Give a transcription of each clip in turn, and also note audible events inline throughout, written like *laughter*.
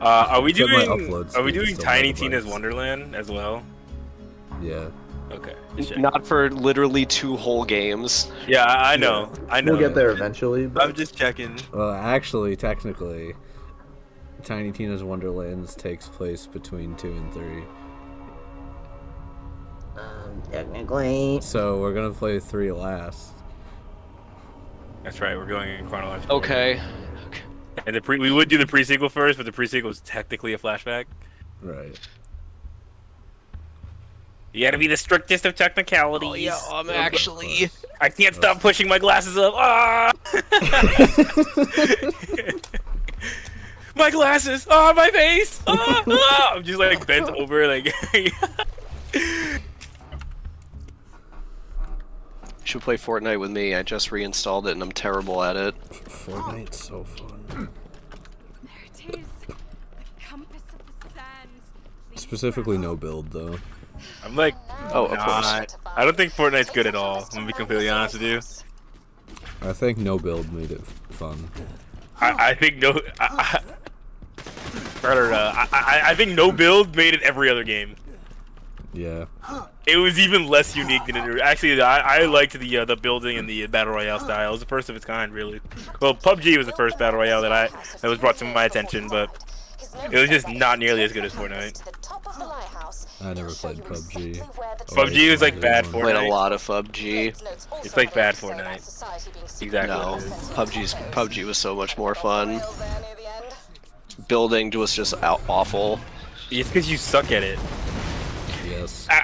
Uh, are we Except doing? Are we doing Tiny megabytes. Tina's Wonderland as well? Yeah. Okay. just. Not for literally two whole games. Yeah, I, I know. I know. We'll get there eventually. But I'm just checking. Well, actually, technically, Tiny Tina's Wonderlands takes place between two and three. um, technically, So we're gonna play three last. That's right. We're going in chronological. order. Okay. And the pre we would do the pre-sequel first, but the pre-sequel is technically a flashback. Right. You gotta be the strictest of technicalities. Oh yeah, I'm actually. I can't stop pushing my glasses up. Ah! *laughs* my glasses. Oh, my face. Ah, ah! I'm just like bent *laughs* over, like. *laughs* Should play Fortnite with me. I just reinstalled it and I'm terrible at it. Fortnite's so fun. There it is. The compass of the sands. Specifically, no build though. I'm like, Oh, of course. not. I don't think Fortnite's good at all. I'm gonna be completely honest with you. I think no build made it fun. I, I think no. I, I, I don't know. I, I, I think no build made it every other game. Yeah. It was even less unique than it. Actually, I, I liked the uh, the building and the battle royale style. It was the first of its kind, really. Well, PUBG was the first battle royale that I that was brought to my attention, but it was just not nearly as good as Fortnite. I never played PUBG. PUBG was like bad Fortnite. Played a lot of PUBG. It's like bad Fortnite. Exactly. No. PUBG's PUBG was so much more fun. Building was just awful. It's because you suck at it.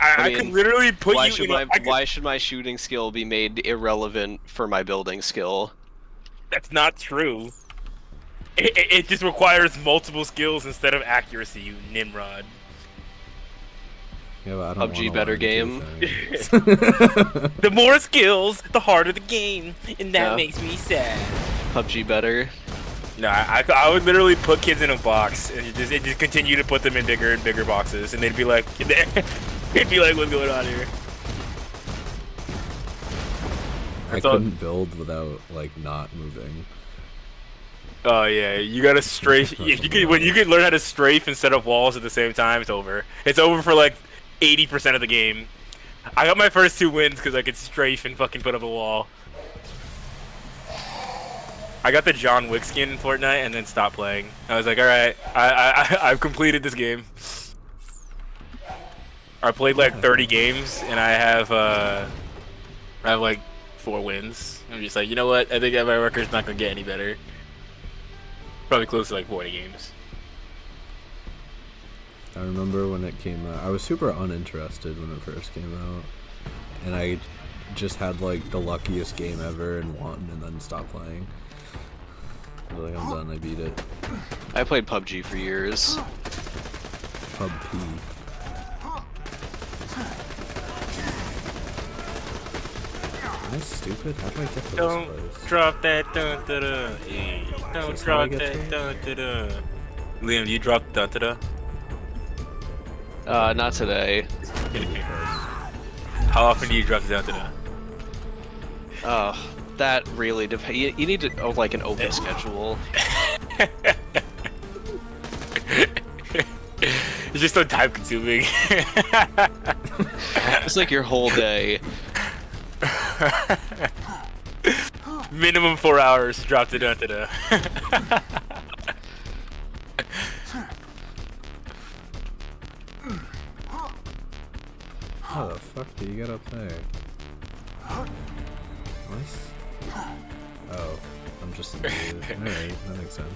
Yes. I, I, I I, mean, could literally put Why you should in. my I could- Why should my shooting skill be made irrelevant for my building skill? That's not true. It, it, it just requires multiple skills instead of accuracy, you Nimrod. Yeah, but I don't PUBG better game. *laughs* *laughs* The more skills, the harder the game, and that Yeah. makes me sad. PUBG better. No, I, I, I would literally put kids in a box and just, and just continue to put them in bigger and bigger boxes, and they'd be like, *laughs* they'd be like, what's going on here? I couldn't build without like not moving. Oh yeah, you gotta strafe. If you could, when you could learn how to strafe instead of walls at the same time, it's over. It's over for like eighty percent of the game. I got my first two wins because I could strafe and fucking put up a wall. I got the John Wick skin in Fortnite and then stopped playing. I was like, all right, I, I *laughs* I've completed this game. I played like 30 games and I have uh, I have like four wins. I'm just like, you know what? I think my record's not gonna get any better. Probably close to like 40 games. I remember when it came out. I was super uninterested when it first came out, and I just had like the luckiest game ever and won, and then stopped playing. I was like, I'm done. I beat it. I played PUBG for years. Pub Am I stupid? How do I get to Don't this place? drop that dun da da. Hey, don't Is this how I drop that to dun da da. Liam, you dropped dun da da. Uh, not today. How often do you drop dun da da? Oh, that really depends. You, you need to oh, like an open schedule. *laughs* it's just so time consuming. *laughs* It's like your whole day. *laughs* Minimum four hours to drop the dun da da. How the fuck do you get up there? Nice. Oh, I'm just an idiot. *laughs* Alright, that makes sense.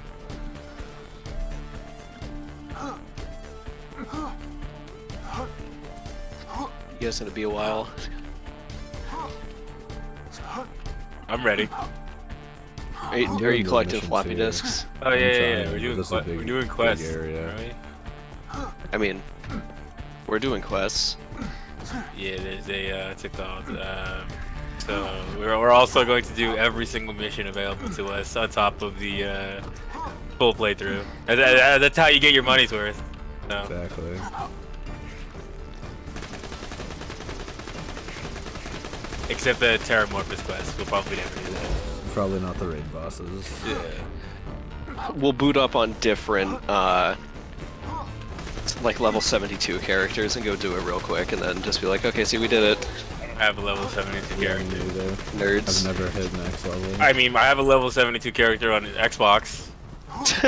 You guys gonna be a while. I'm ready. Are you, I'm are you collecting floppy here. disks? Oh yeah, yeah, yeah. We're doing this is a que- we're doing quests. area. right? I mean, we're doing quests. Yeah, there's a uh, TikTok. Um, so we're, we're also going to do every single mission available to us on top of the uh, full playthrough. That- that- That's how you get your money's worth. So, Exactly. Except the Terramorphous quest, we'll probably never do that. Probably not the raid bosses. Yeah. we'll boot up on different uh, like level 72 characters and go do it real quick, and then just be like, okay, see, we did it, I have a level 72 Yeah, character. me either. nerds. I've never hit max level. I mean, I have a level 72 character on Xbox.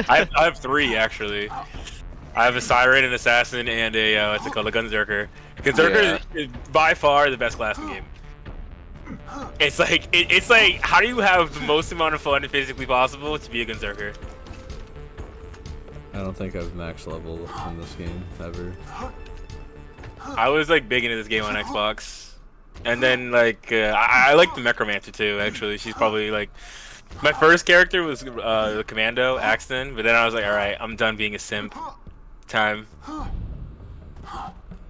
I have, I have three actually. I have a siren, an assassin, and a uh, what's it called, a gunzerker. Gunzerker is, is by far the best class in the game. It's like it, it's like how do you have the most amount of fun physically possible to be a gunzerker? I don't think I've max level in this game ever. I was like big into this game on Xbox, and then like uh, I, I like the Necromancer too. Actually, she's probably like my first character was uh, the Commando Axton, but then I was like, all right, I'm done being a simp. Time.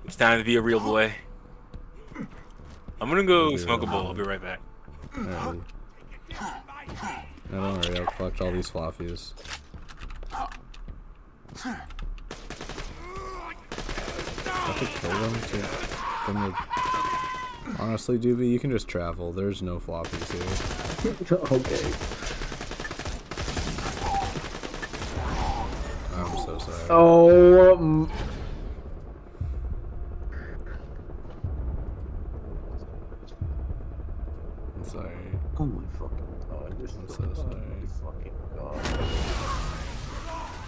It's time to be a real boy. I'm gonna go Be smoke a bowl. I'll be right back. Alright. No, don't worry, I'll collect all these floppies. I could kill them to, from the... Honestly, Doobie, you can just travel. There's no floppies here. *laughs* okay. I'm so sorry. Oh, um, I'm sorry. oh my fucking god. You're I'm so so sorry. fucking god.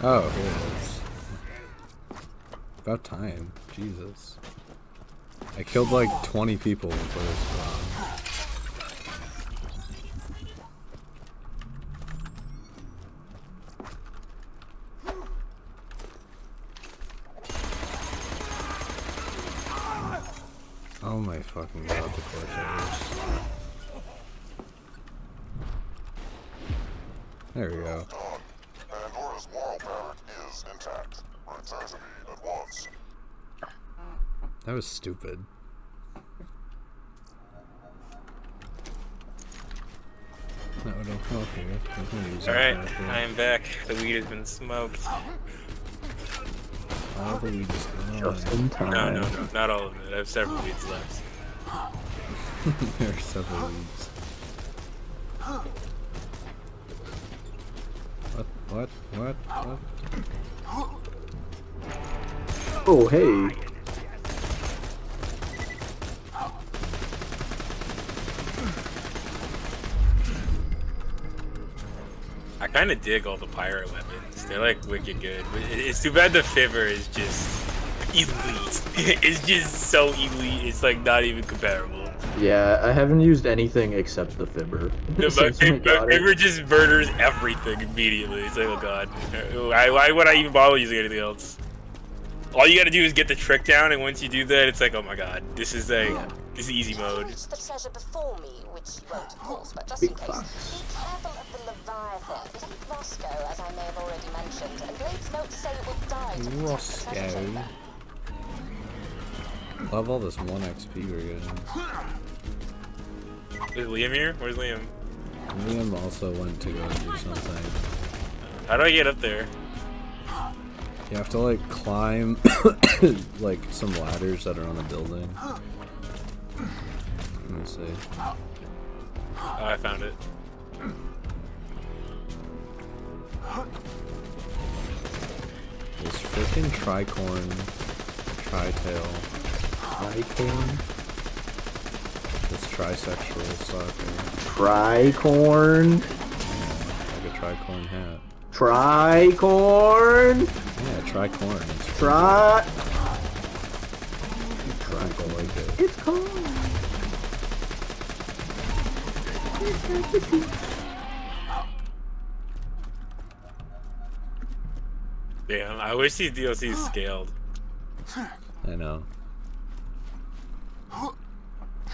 Oh, here it is. About time. Jesus. I killed like 20 people before this spawn. Oh my fucking god, the Corsairs. There we go. Pandora's moral barrack is intact. Return to me at once. That was stupid. No, don't come up no use All in right, that. I am back. The weed has been smoked. All the weed is gone. Just in time. No, no, no, not all of it. I have several weeds left. *laughs* there are several weeds. What? What? What? What? Oh, hey. I kind of dig all the pirate weapons. They're like wicked good. But It's too bad the Fibber is just elite. *laughs* it's just so elite. It's like not even comparable. Yeah, I haven't used anything except the fibber. The. Fibber just murders everything immediately. It's like, oh god. *laughs* Why, why would I even bother using anything else? All you gotta do is get the trick down, and once you do that, it's like, oh my god, this is like, this is easy mode. Reach the treasure before me, which you won't, of course, but just Big in case. fox. Be careful of the Leviathan. It ain't Roscoe, as I may have already mentioned, and Blade's notes say it will die to protect Roscoe. treasure. Love all this 1 XP we're getting. Is Liam here? Where's Liam? Liam also went to go do something. How do I get up there? You have to like climb *coughs* like some ladders that are on a building. Let me see. Oh, I found it. This freaking tricorn, tritail, Tricorn. this trisexual sucker. Tricorn. Like a tricorn hat. Tricorn. Yeah, tricorn. It's Tri. People like it. It's corn. Damn, I wish these DLCs scaled. I know.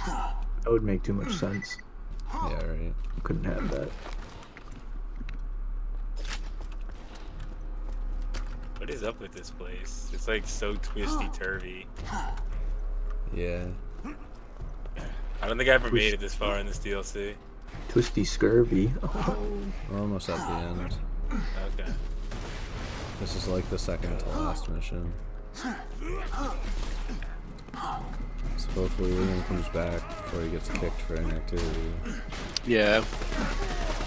That would make too much sense. Yeah, right. Couldn't have that. What is up with this place? It's like so twisty turvy. Yeah. I don't think I ever made it this far in this DLC. Twisty scurvy. Oh. We're almost at the end. Okay. This is like the second to last mission. So hopefully Liam comes back before he gets kicked for inactivity. Yeah.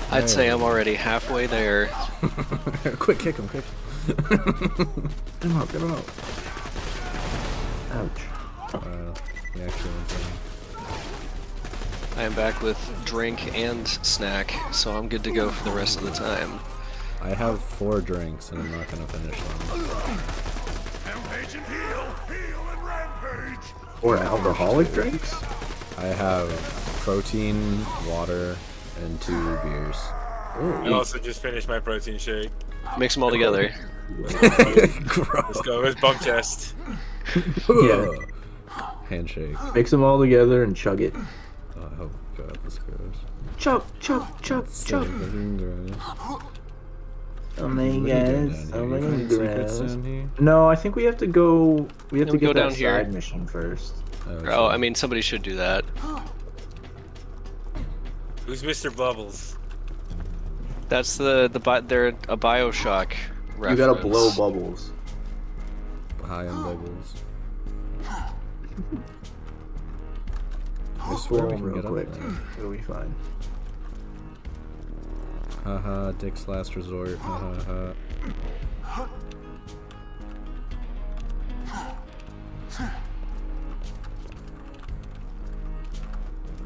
I'd say I'm already halfway there. *laughs* quick, kick him, quick. Get him out, get him out. Ouch. Uh, the actual thing. I am back with drink and snack, so I'm good to go for the rest of the time. I have four drinks and I'm not gonna finish them. Rampage and heal! Heal and rampage! Or alcoholic drinks? I have protein, water, and two beers. I also just finished my protein shake. Mix them all together. *laughs* Let's go. Let's bump test. Yeah. Handshake. Mix them all together and chug it. Oh god, this goes. Chug, chug, chug, chug. Oh my gosh. Oh my gosh. No, I think we have to go. We have Yeah, to we go get down that here. side mission first. Oh, oh I mean, somebody should do that. Who's Mr. Bubbles? That's the the bi- they're a Bioshock reference. You gotta blow bubbles. High on bubbles. I Just swear blow we 'em can real get quick. up there. It'll be fine. Haha, Dick's last resort. Ha ha ha. *laughs*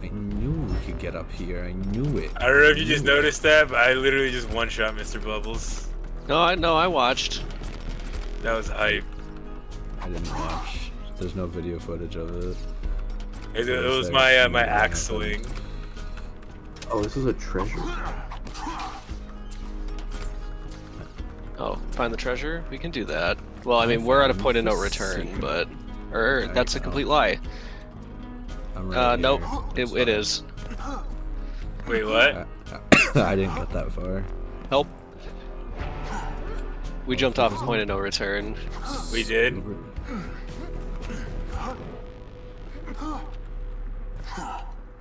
I knew we could get up here. I knew it. I don't know if you just noticed that, but I literally just one shot Mr. Bubbles. No, I no, I watched. That was hype. I didn't watch. There's no video footage of it. It, it was my uh, my axe swing. Oh, this is a treasure. Oh, find the treasure? We can do that. Well, I mean, we're at a point of no return, but or that's a complete lie. I'm right Uh, nope, it, it is. Wait, what? *coughs* I didn't get that far. Help. We jumped off a point of no return. We did.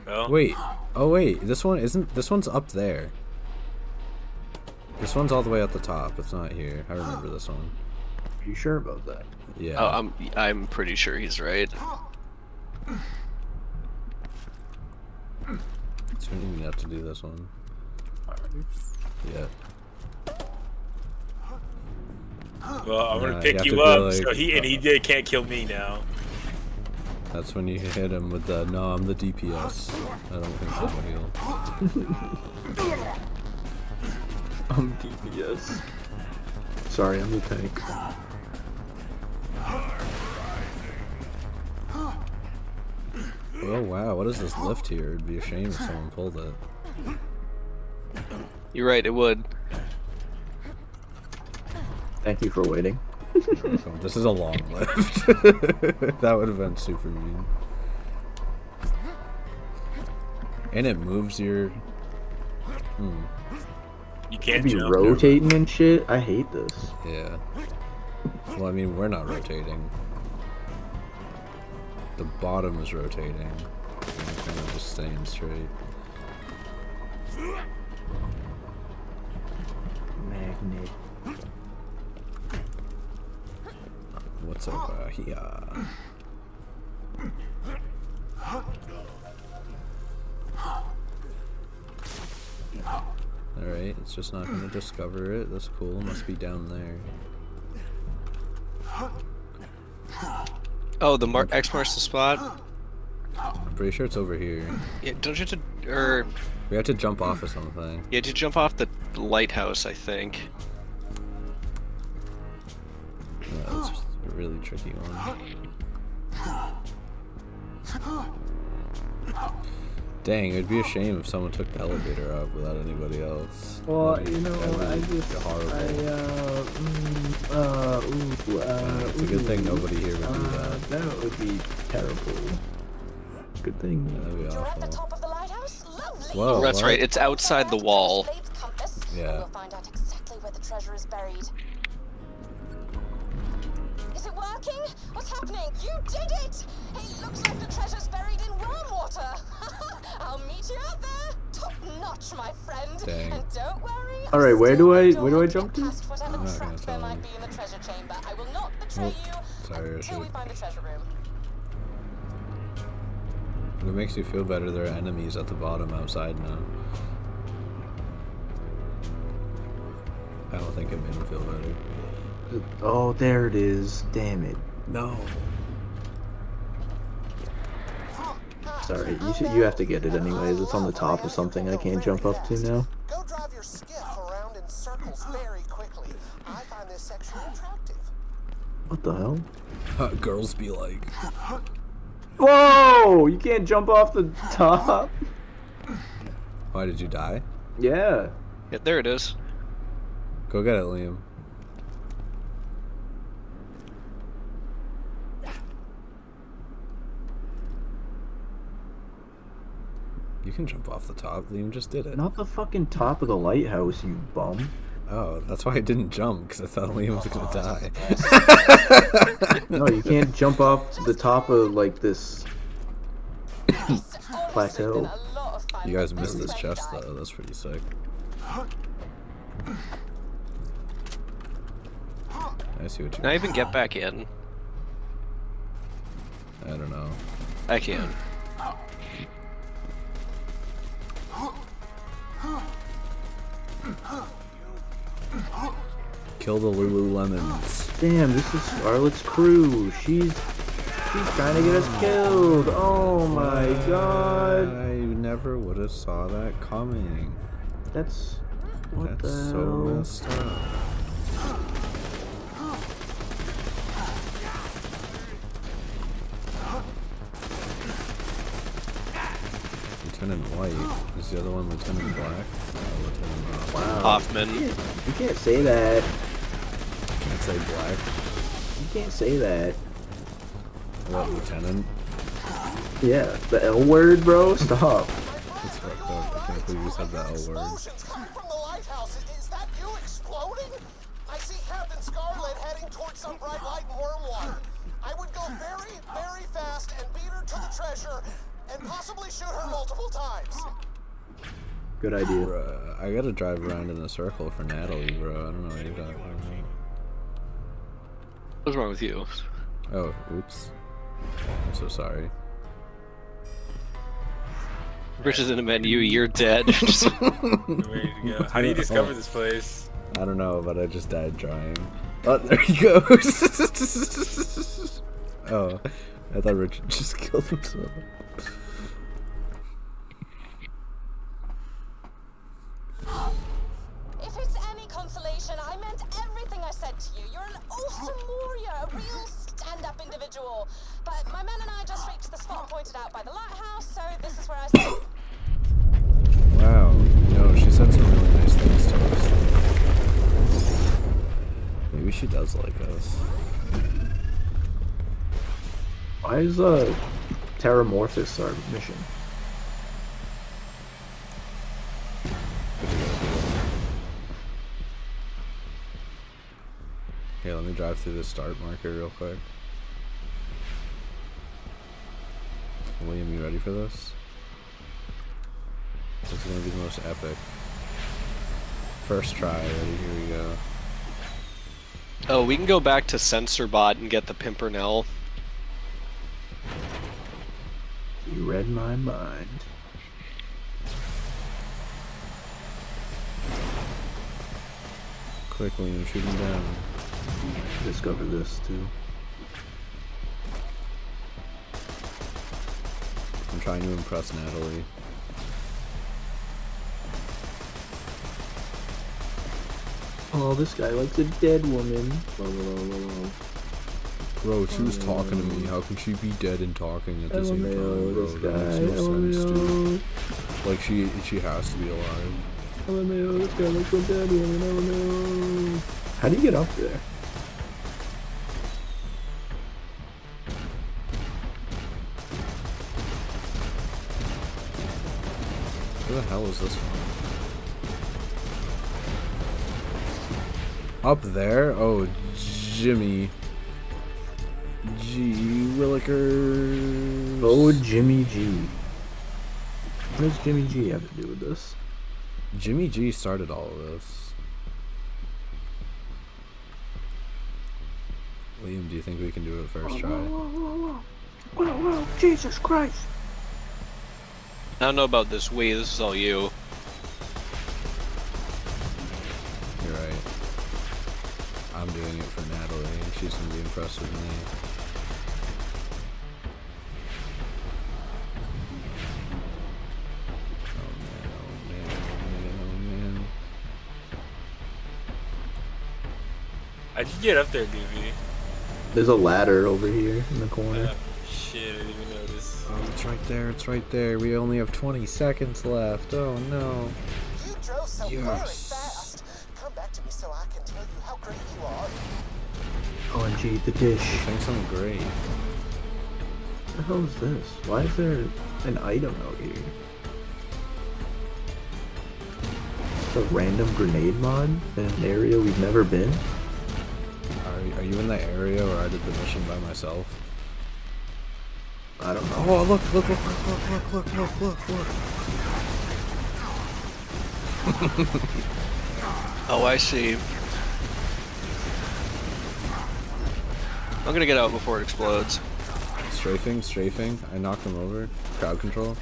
Well, Wait. Oh wait, this one isn't. This one's up there. This one's all the way at the top. It's not here. I remember this one. Are you sure about that? Yeah. Oh, I'm I'm pretty sure he's right. So we didn't even have to do this one. Yeah. well, I'm gonna you pick have you, up. like, so he and he uh, did can't kill me now. That's when you hit him with the no, I'm the DPS. I don't think that'll heal. *laughs* I'm DPS. Sorry, I'm the tank. Oh wow, what is this lift here? It'd be a shame if someone pulled it. You're right. It would. Thank you for waiting. *laughs* This is a long lift. *laughs* that would have been super mean. And it moves your. Hmm. You can't Be jump. rotating and shit. I hate this. Yeah. Well, I mean, we're not rotating. The bottom is rotating. We're kind of just staying straight. Magnet. What's over uh, here? Alright, it's just not gonna discover it. That's cool. Must be down there. Oh, the mar- X marks the spot. I'm pretty sure it's over here. Yeah, don't you have to, or We have to jump off of something. Yeah, to jump off the lighthouse, I think. Yeah, it's a really tricky one. Dang, it'd be a shame if someone took the elevator up without anybody else. Well, be- you know, I just, horrible. I, uh, mm, uh, ooh, uh, it's a good thing nobody here would do uh, that. That would be terrible. Good thing. That'd be You're at the awful. top of the lighthouse? Lovely. Whoa, That's what? right. It's outside the wall. Blade's compass, and Yeah. We'll find out exactly where the treasure is buried. Is it working? What's happening? You did it! It looks like the treasure's buried in Wurmwater. *laughs* I'll meet you out there. Top notch, my friend. Dang. And don't worry. All right, where do I- where do I jump to? past whatever ah, I'm trap there tell might be in the treasure chamber. I will not betray Oh, you sorry, I until we find the treasure room. It makes you feel better there are enemies at the bottom outside now. I don't think it made him feel better. Oh, there it is. Damn it. No. Sorry, you should, you have to get it anyways. It's on the top of something I can't jump up to now. Go drive your skiff around in circles very quickly. I find this section attractive. What the hell? Uh, girls be like. Whoa! You can't jump off the top. Why did you die? Yeah. Yeah, there it is. Go get it, Liam. You can jump off the top. Liam just did it. Not the fucking top of the lighthouse, you bum. Oh, that's why I didn't jump, because I thought Liam was gonna oh, die. *laughs* No, you can't jump off the top of, like, this plateau. You guys missed this chest, though. That's pretty sick. I see what you Can I even get back in? I don't know. I can. Kill the Lululemons. Damn, this is Scarlett's crew. She's she's trying to get us killed. Oh my god. I never would have saw that coming. That's what That's so hell? messed up. Lieutenant White. Is the other one Lieutenant Black? Oh, Lieutenant Black. Wow. Hoffman. You can't say that. Can't say Black. You can't say that. What, Lieutenant? Yeah, the L word, bro. Stop. That's fucked up. I can't believe you said the L word. Explosions coming from the lighthouse. Is, is that you exploding? I see Captain Scarlett heading towards some bright light in Wurmwater. I would go very, very fast and beat her to the treasure and possibly shoot her multiple times. Good idea. Bruh, I gotta drive around in a circle for Natalie, bro. I don't know what you're talking about. What's wrong with you? Oh, oops. I'm so sorry. Rich is in a menu, you're dead. *laughs* Just- Ready to go. How do you *laughs* oh. discover this place? I don't know, but I just died trying. Oh, there he goes. *laughs* oh, I thought Richard just killed himself. If it's any consolation, I meant everything I said to you. You're an awesome warrior, a real stand-up individual. But my men and I just reached the spot pointed out by the lighthouse, so this is where I stay. Wow. No, she said some really nice things to us. Maybe she does like us. Why is uh Terramorphous our mission? Here, let me drive through the start marker real quick. William, you ready for this? This is gonna be the most epic. First try, ready, here we go. oh, we can go back to SensorBot and get the Pimpernel. You read my mind. Quick, William, shoot him down. Discover this too. I'm trying to impress Natalie. Oh, this guy likes a dead woman. Blah, blah, blah, blah. Bro, she was oh, talking to me. How can she be dead and talking at the oh, same time, bro? this That guy. makes no oh, sense, dude. Like she, she has to be alive. LMAO, this guy likes a dead woman. LMAO. How do you get up there? Where the hell is this one? Up there? Oh, Jimmy. G. Willikers. Oh, Jimmy G. What does Jimmy G have to do with this? Jimmy G started all of this. Liam, do you think we can do it first try? Whoa, whoa, whoa, Jesus Christ! I don't know about this we, this is all you. You're right. I'm doing it for Natalie, and she's gonna be impressed with me. I can get up there, DV. There's a ladder over here in the corner. Uh, shit, I didn't even notice. Oh, it's right there, it's right there. We only have 20 seconds left. Oh no. You drove so very Yes. fast. Come back to me so I can tell you how great you are. OMG, the dish. He thinks I'm great. What the hell is this? Why is there an item out here? It's a random grenade mod in an area we've never been? Are, are you in that area or I did the mission by myself? I don't know. Oh, look, look, look, look, look, look, look, look, look, look. *laughs* Oh, I see. I'm gonna get out before it explodes. Strafing, strafing. I knocked him over. Crowd control.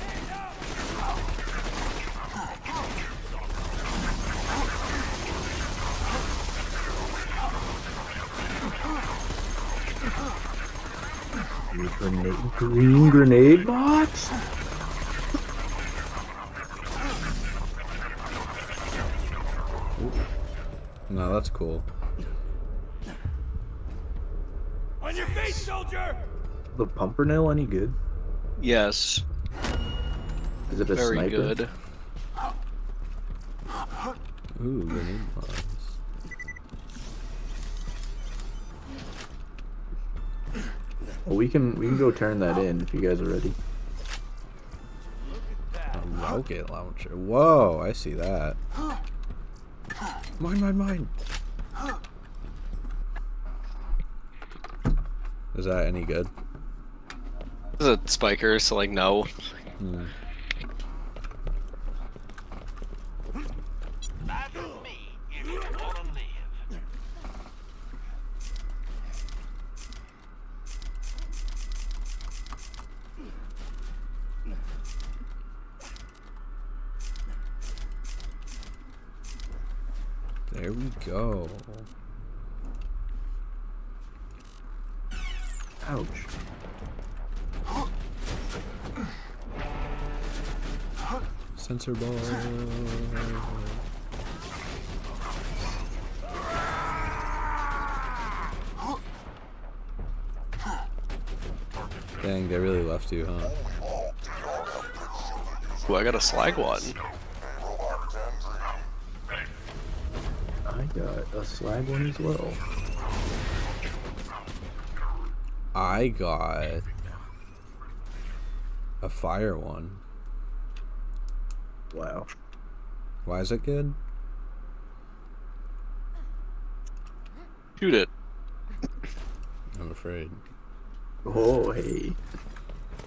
Grenade, green grenade box? No, that's cool. On your feet, soldier! The Pimpernel any good? Yes, Is it a very sniper? good. Ooh, grenade bombs. Well, we can we can go turn that in if you guys are ready. A rocket launcher. Whoa, I see that. Mine, mine, mine. Is that any good? Is it spiker, so like no. Hmm. There we go. Ouch. Sensor ball. Dang, they really left you, huh? Ooh, I got a slag one. I got a slag one as well. I got a fire one. Wow. Why is it good? Shoot it. I'm afraid. Oh hey.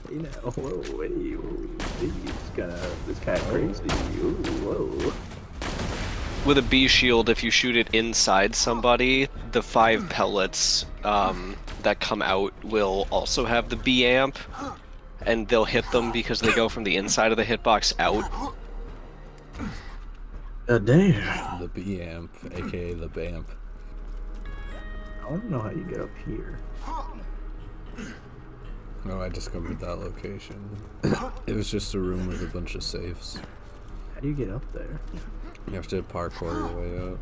Hey now. Whoa, hey, whoa. Hey, it's kinda this cat crazy. Ooh, whoa. With a B shield, if you shoot it inside somebody, the five pellets um, that come out will also have the B amp, and they'll hit them because they go from the inside of the hitbox out. Uh, damn. The B amp, aka the BAMP. I wanna know how you get up here. Oh, I discovered that location. *coughs* it was just a room with a bunch of safes. How do you get up there? You have to parkour your way up.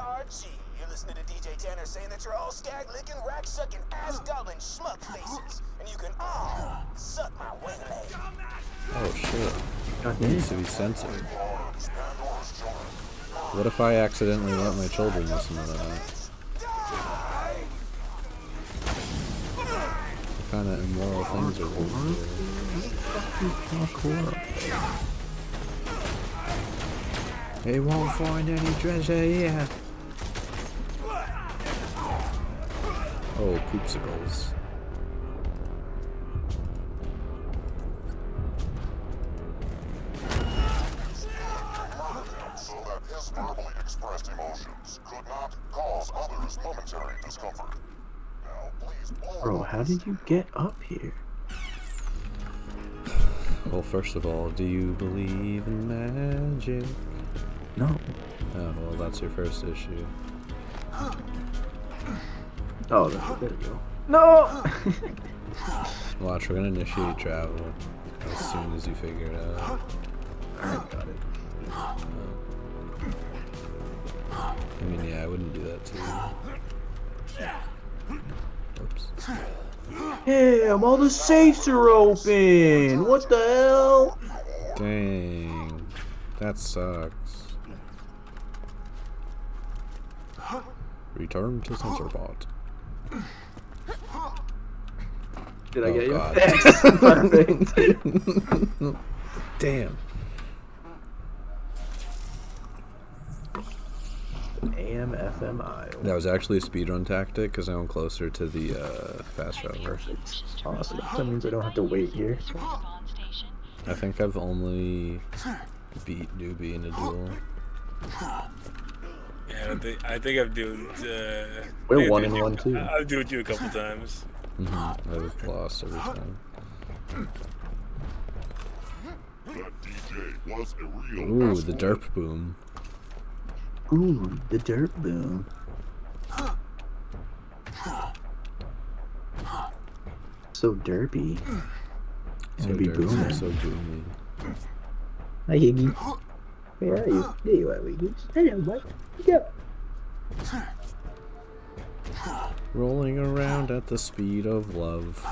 ARG, you're Tanner saying that you're all skag licking, rakk sucking, ass gobbling schmuck faces, and you can all suck my wing leg. Oh shit. It needs to be censored. What if I accidentally let my children listen to that? What kind of immoral things are we doing? They won't find any treasure here. Oh, please all Bro, how did you get up here? Well, first of all, do you believe in magic? No. Oh, well, that's your first issue. Oh, there you go. No! *laughs* Watch, we're gonna initiate travel as soon as you figure it out. Alright, got it. I mean, yeah, I wouldn't do that to you. Oops. Damn, all the safes are open! What the hell? Dang. That sucks. Return to sensor bot. Did I Oh, get you? God. *laughs* *laughs* Damn. AM, FM, I. That was actually a speedrun tactic because I'm closer to the uh, fast traveler. Awesome. That means I don't have to wait here. I think I've only beat Doobie in a duel. Yeah, I think I think I've doing. Uh, We're one I've and one, too. I've doing you a couple times. Mm-hmm. I've lost every time. That DJ was a real Ooh, asshole. the derp boom. Ooh, the dirt boom. So derpy. So Gonna be booming. so boomy. Hi, Higgy. Where are you? There you are, Wiggles. Hello, bud. Go. Rolling around at the speed of love.